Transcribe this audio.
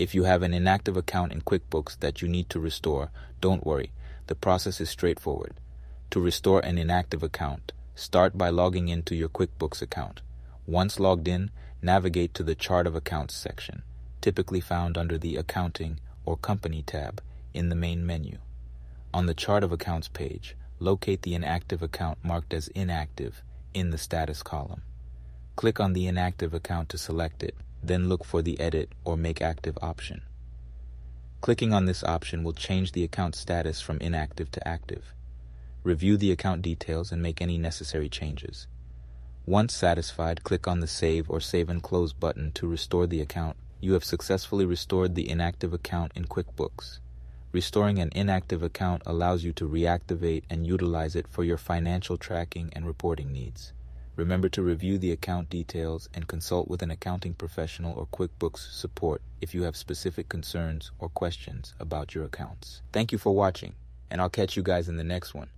If you have an inactive account in QuickBooks that you need to restore, don't worry. The process is straightforward. To restore an inactive account, start by logging into your QuickBooks account. Once logged in, navigate to the Chart of Accounts section, typically found under the Accounting or Company tab in the main menu. On the Chart of Accounts page, locate the inactive account marked as inactive in the status column. Click on the inactive account to select it, then look for the Edit or Make Active option. Clicking on this option will change the account status from inactive to active. Review the account details and make any necessary changes. Once satisfied, click on the Save or Save and Close button to restore the account. You have successfully restored the inactive account in QuickBooks. Restoring an inactive account allows you to reactivate and utilize it for your financial tracking and reporting needs. Remember to review the account details and consult with an accounting professional or QuickBooks support if you have specific concerns or questions about your accounts. Thank you for watching, and I'll catch you guys in the next one.